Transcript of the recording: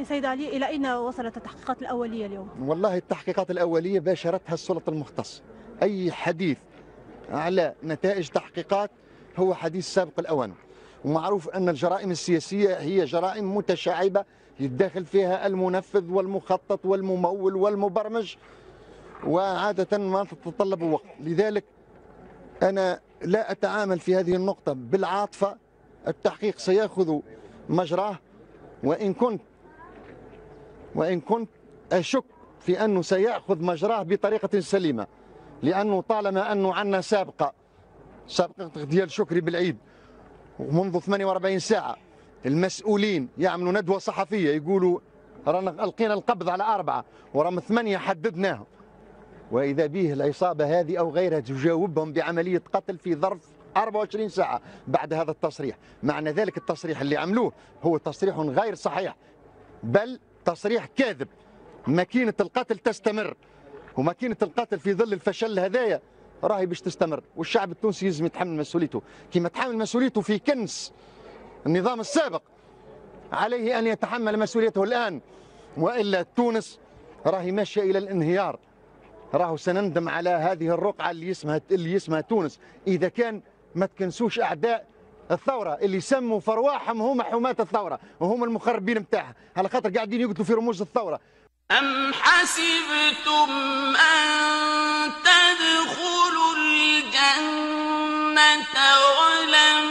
يعني سيد علي إلى أين وصلت التحقيقات الأولية اليوم؟ والله التحقيقات الأولية باشرتها السلطة المختصة أي حديث على نتائج تحقيقات هو حديث سابق الأوان. ومعروف أن الجرائم السياسية هي جرائم متشعبة يتداخل فيها المنفذ والمخطط والممول والمبرمج وعادة ما تتطلب وقت. لذلك أنا لا أتعامل في هذه النقطة بالعاطفة. التحقيق سيأخذ مجراه وإن كنت وإن كنت أشك في أنه سيأخذ مجراه بطريقة سليمة لأنه طالما أنه عندنا سابقة سابقة ديال شكري بالعيد ومنذ 48 ساعة المسؤولين يعملوا ندوة صحفية يقولوا رانا ألقينا القبض على أربعة ورغم ثمانية حددناهم. وإذا به العصابة هذه أو غيرها تجاوبهم بعملية قتل في ظرف 24 ساعة بعد هذا التصريح. معنى ذلك التصريح اللي عملوه هو تصريح غير صحيح بل تصريح كاذب. ماكينة القتل تستمر وماكينة القتل في ظل الفشل هذايا راهي باش تستمر. والشعب التونسي يلزم يتحمل مسؤوليته. كما تحمل مسؤوليته في كنس النظام السابق عليه أن يتحمل مسؤوليته الآن. وإلا تونس راهي ماشية إلى الانهيار. راهو سنندم على هذه الرقعة اللي اسمها اللي اسمها تونس. إذا كان ما تكنسوش أعداء الثورة اللي سموا فرواحهم هما حماة الثورة وهم المخربين متاعها على خاطر قاعدين يقتلوا في رموز الثورة. أم حسبتم أن تدخلوا الجنة ولما